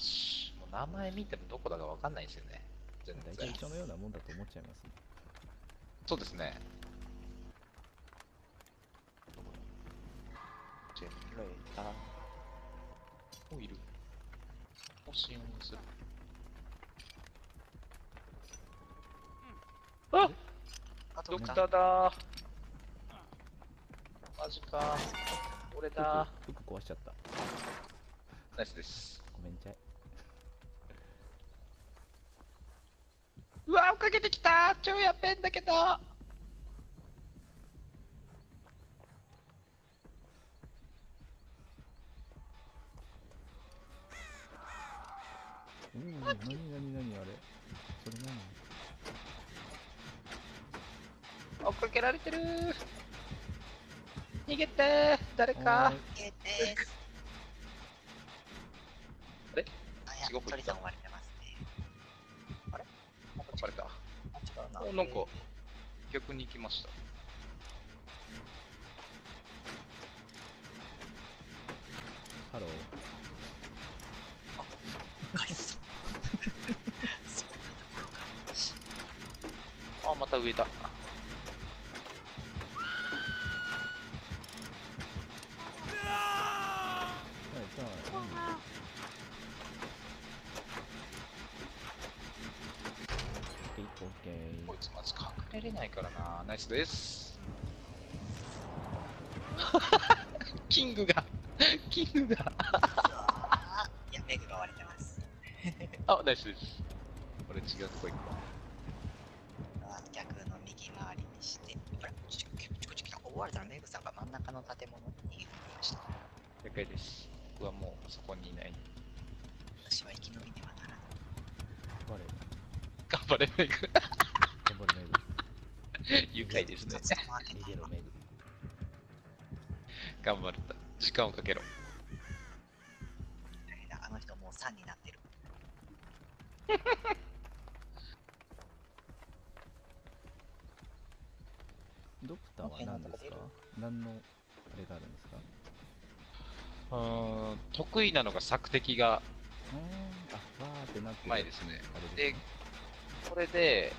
し。もう名前見てもどこだかわかんないですよね。全大体然。一緒のようなもんだと思っちゃいますね。そうですね。ジェネレーター。お、いる。お、シーンする。ああ、ドクターだマジか。俺だ服服壊しちゃった。ナイスです。ごめんちゃい。うわ、追っかけてきた。超やっべえんだけど。うん、なになになにあれ？それ何？追っかけられてる。逃げて。誰か。おー。いえーです。あれ？地獄行った鳥さん追われた。あ、違うな。お、なんか、逆に行きました。ハロー。返す。あ、また上だ。はい、じゃあ、いい。オッケー、オッケー。こいつマジ隠れれないからな。ナイスです。キングが、キングが。あいや、メグが割れてます。あ、ナイスです。これ違うとこ行くわ。あ逆の右回りにして、あれ、こっちこっちこっちこっち来た。追われたらメグさんが真ん中の建物に逃げ込みました。了解です。僕はもうそこにいない。私は生き延びてはならない。バレ頑張れ、メグ。頑張れ、メグ。愉快ですね。逃げろ、メグ。頑張った。時間をかけろ。あの人もう3になってる。ドクターは何ですか？何のあれがあるんですか？うーん、得意なのが索敵がうーん、あ、わーってなってる前ですね。あれでですね。、これで、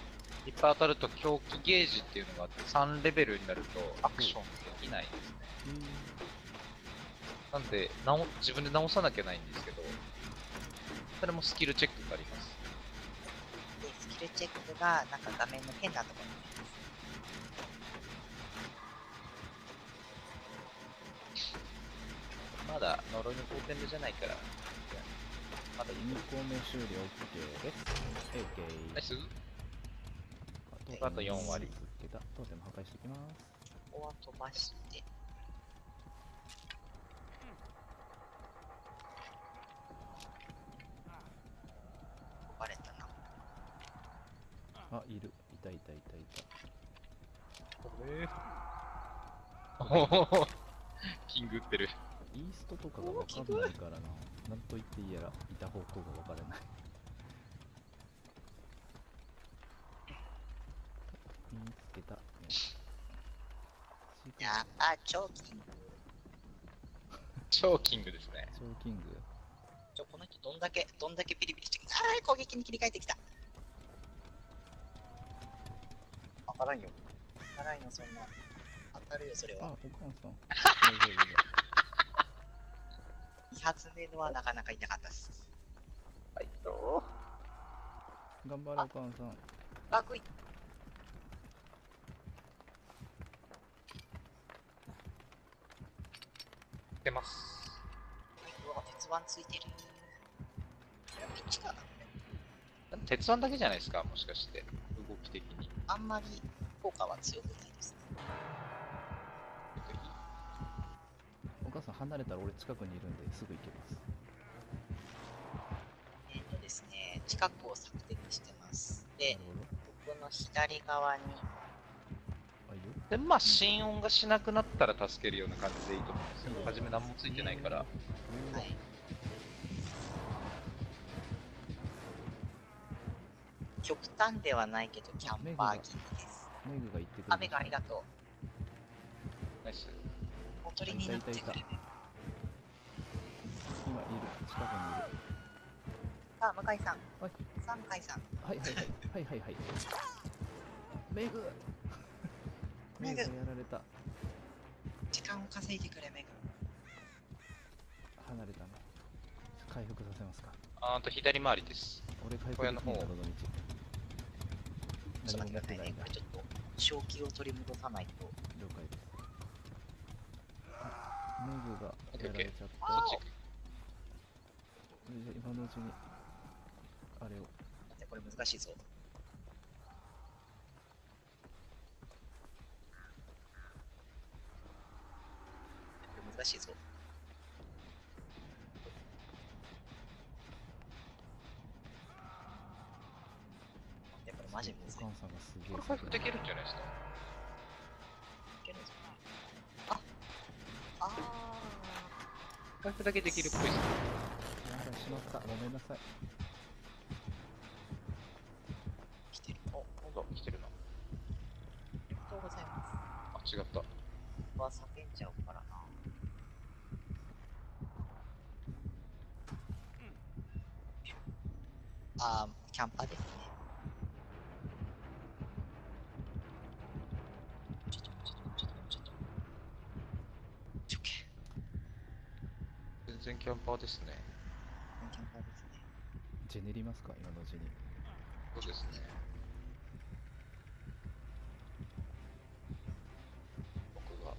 いっぱい当たると狂気ゲージっていうのがあって、3レベルになるとアクションできないんですね。なんで、直自分で直さなきゃないんですけど、それもスキルチェックがあります。で、スキルチェックがなんか画面の変なところにあります。まだ呪いのトーテムじゃないから、まだいい2個目終了 OK です。ああと4割ぶつけた。トーテム破壊していきます。ここは飛ばして、バレたな。あ、いる。いたいたいたいた。おおキング打ってる。イーストとかがわかんないからな。なんと言っていいやら、いた方向がわからない。見つけた。やあ、超キング。超キングですね。超キング。ちょ、この人どんだけ、どんだけピリピリしてきた。あー攻撃に切り替えてきた。当たらんよ。当たらんよ、そんな。当たるよ、それあ、は。お母さん。大丈夫2発目のはなかなか痛かったっす。はい、どう？頑張れ、お母さん。あ、グイ。出ます。うわ、鉄腕ついてる。鉄腕だけじゃないですか、もしかして。動き的に。あんまり効果は強くないですね。お母さん離れたら俺近くにいるんですぐ行けます。えっ、とですね、近くを索敵してます。で。僕の左側に。で、まあ、心音がしなくなったら助けるような感じでいいと思うんですよ。初め何もついてないから。はい。極端ではないけど、キャンパー気味です。メグが行ってくれ雨がありがとナイス。う。おとりになってくれる。今いる。近くにいる。さあ、向井さん。はいさあ、向井さん。はいはいはいはいはいはいメグメグやられた時間を稼いでくれ、メグ。離れたね回復させますかあーと左回りです。俺回復小屋の方のちょっと待ってくださいね。これちょっと、正気を取り戻さないと。了解ですメグがやられちゃったそっ今のうちにあれを待って、これ難しいぞ。これ難しいぞ。いや、これマジむずい。お母さんがすげえこれ回復できるんじゃないですか？いけるぞああ回復だけできるっぽいですね。やしまったごめんなさいー、来てる。お、なんだ、来てるな。ありがとうございます。あ、違った。ここは叫んじゃうからな。あー、キャンパーですね。ちょっと、ちょっと、ちょっと、ちょっと。ちょけ。全然キャンパーですね。キャンパーですね。ジェネりますか？今のうちにそうですね。僕が。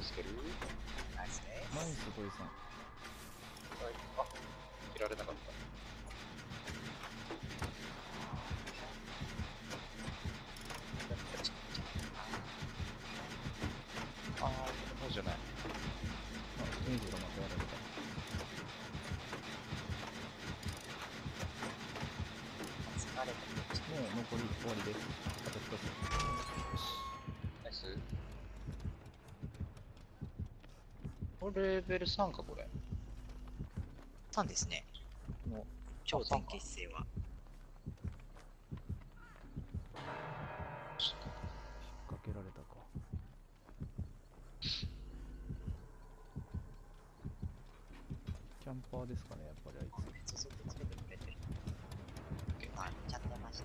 助けるナイスです。ナイストイさんはい。あ、切られなかった。あー、こうじゃない。あメグがまたやられた疲れてる。もう残り終わりですあと一つよしナイス。これレベル3か、これ。たんですね。この超全結成は。引っ掛けられたかキャンパーですかねやっぱりあいつ続けてくれてる。あ、ちゃってました。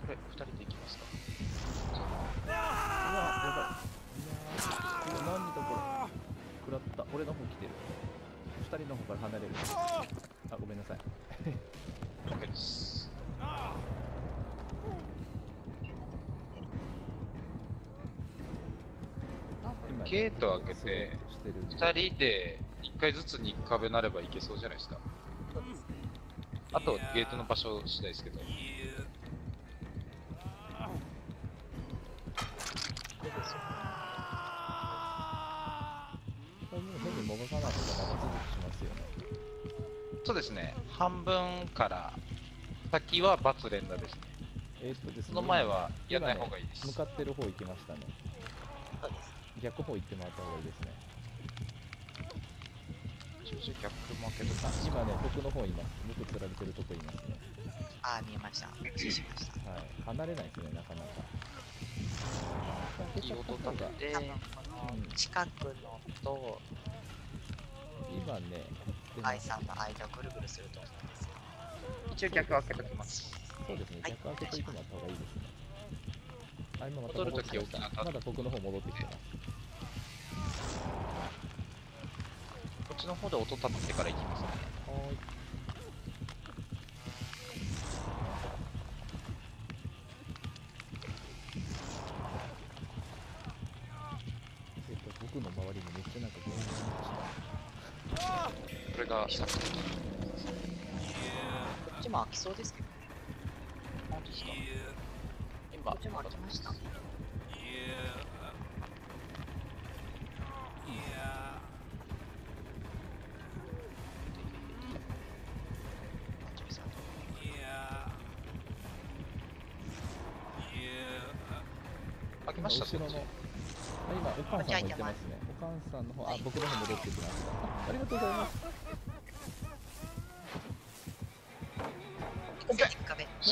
これ、2人で行きますか。うわやばいいやーうわ何だこれ食らった俺の方来てる二人の方から離れるあごめんなさい OK です。ゲート開けて、2人で1回ずつに壁なればいけそうじゃないですか。あと、ゲートの場所次第ですけど。7とか×しますよねそうですね。半分から先は×連打ですね。えー、っとですねその前はやらない方がいいです、ね、向かってる方行きましたね。逆方行ってもらった方がいいですね。逆もけど今ね僕の方います。僕釣られてるとこいますね。ああ見えました。失礼しました。はい。離れないですねなかなか。いい音立てて、うん、近くのと今ね愛さんの間ぐるぐるすると思うんですよ。一応逆開けときます。そうですねはい。逆開けといてもらった方がいいですね。あ今また戻ってきままだ僕の方戻ってきてますこっちの方で音立ててから行きますね。はーいしたこっちも開きそうですけどね。本当ですか？今、こっちも開きました。開きました後ろの、あ今、おかんさんも行ってますね。おかんさんの方、あ、僕の方戻ってきました。あありがとうございます。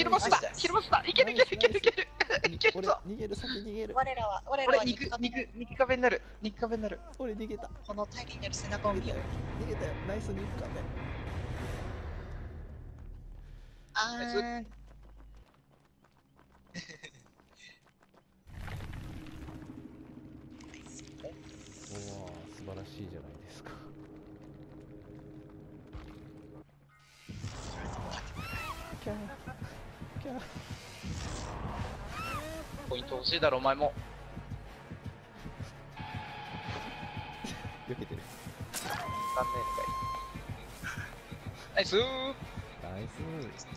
肉壁ヒルバスだヒルバスだいけるいけるいけるいける。いける俺ぞ逃げる先逃げる。我らは我ら俺は肉肉肉壁肉壁になる。肉壁になる。俺逃げた。この大輪にある背中を見よ逃げた。よ逃げたよ。ナイス肉壁あー。おお素晴らしいじゃないですかポイント欲しいだろお前も。避けてる残念かい。ナイス。ーナイス